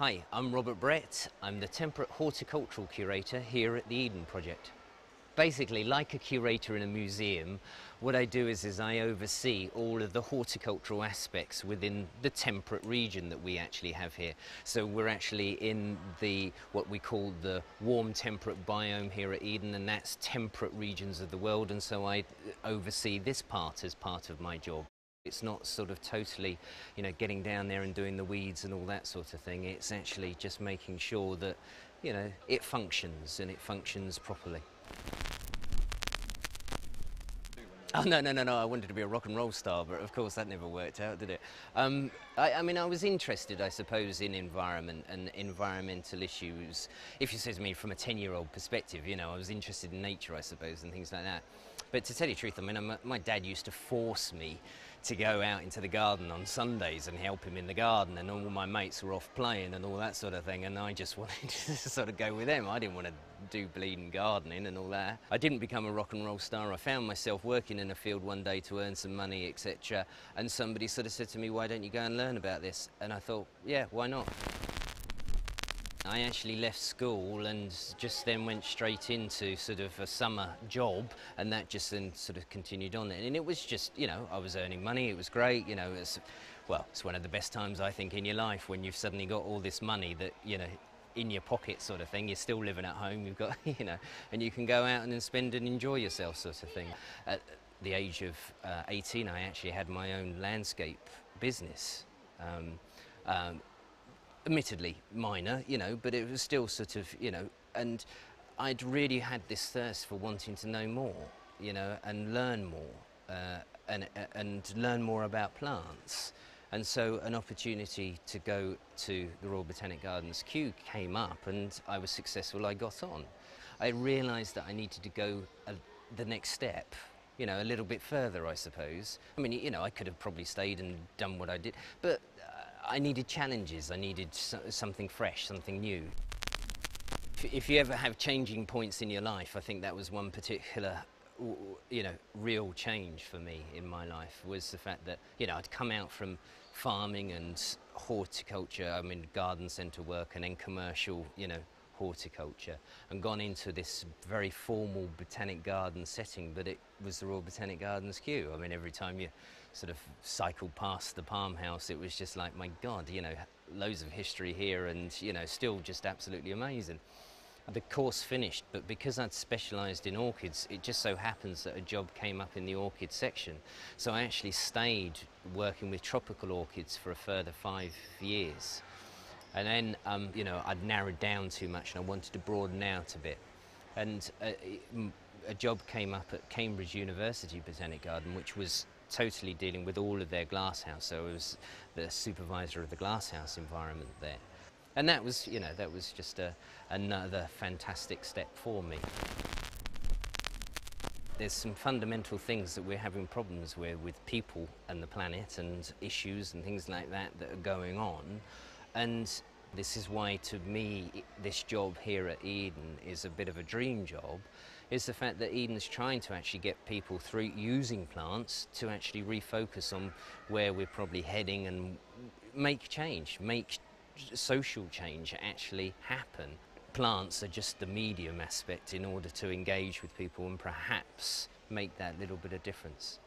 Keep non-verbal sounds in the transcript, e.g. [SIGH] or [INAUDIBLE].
Hi, I'm Robert Brett. I'm the Temperate Horticultural Curator here at the Eden Project. Basically, like a curator in a museum, what I do is, is I oversee all of the horticultural aspects within the temperate region that we actually have here. So we're actually in the what we call the warm temperate biome here at Eden, and that's temperate regions of the world. And so I oversee this part as part of my job. It's not sort of totally, you know, getting down there and doing the weeds and all that sort of thing. It's actually just making sure that, you know, it functions and it functions properly. Oh no no no no! I wanted to be a rock and roll star, but of course that never worked out, did it? Um, I, I, mean, I was interested, I suppose, in environment and environmental issues. If you say to me from a ten-year-old perspective, you know, I was interested in nature, I suppose, and things like that. But to tell you the truth, I mean, my dad used to force me to go out into the garden on Sundays and help him in the garden, and all my mates were off playing and all that sort of thing, and I just [LAUGHS] wanted to sort of go with them. I didn't want to do bleeding gardening and all that. I didn't become a rock and roll star. I found myself working in a field one day to earn some money, etc. And somebody sort of said to me, "Why don't you go and learn about this?" And I thought, "Yeah, why not?" I actually left school and just then went straight into sort of a summer job and that just then sort of continued on and it was just you know I was earning money it was great you know it's well it's one of the best times I think in your life when you've suddenly got all this money that you know in your pocket sort of thing you're still living at home you've got [LAUGHS] you know and you can go out and spend and enjoy yourself sort of thing. At the age of uh, 18 I actually had my own landscape business. Um, um, admittedly minor, you know, but it was still sort of, you know, and I'd really had this thirst for wanting to know more, you know, and learn more, uh, and, uh, and learn more about plants. And so an opportunity to go to the Royal Botanic Gardens Kew came up and I was successful, I got on. I realised that I needed to go a, the next step, you know, a little bit further, I suppose. I mean, you know, I could have probably stayed and done what I did, but I needed challenges, I needed something fresh, something new. If you ever have changing points in your life, I think that was one particular you know, real change for me in my life was the fact that, you know, I'd come out from farming and horticulture, I mean, garden centre work and then commercial, you know, horticulture and gone into this very formal botanic garden setting, but it was the Royal Botanic Gardens Kew. I mean, every time you sort of cycled past the Palm House, it was just like, my God, you know, loads of history here and, you know, still just absolutely amazing. The course finished, but because I'd specialised in orchids, it just so happens that a job came up in the orchid section. So I actually stayed working with tropical orchids for a further five years. And then, um, you know, I'd narrowed down too much and I wanted to broaden out a bit. And a, uh, a job came up at Cambridge University Botanic Garden, which was totally dealing with all of their glasshouse. So I was the supervisor of the glasshouse environment there. And that was, you know, that was just a, another fantastic step for me. There's some fundamental things that we're having problems with, with people and the planet and issues and things like that that are going on. And this is why, to me, this job here at Eden is a bit of a dream job, is the fact that Eden's trying to actually get people through using plants to actually refocus on where we're probably heading and make change, make social change actually happen. Plants are just the medium aspect in order to engage with people and perhaps make that little bit of difference.